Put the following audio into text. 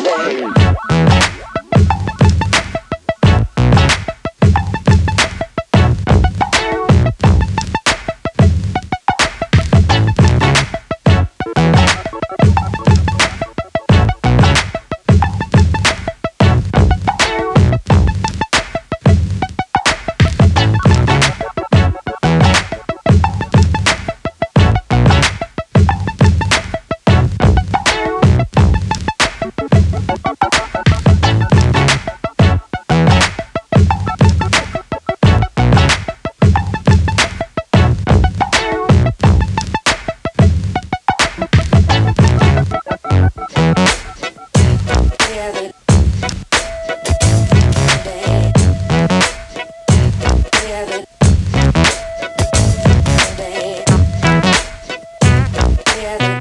name. Together.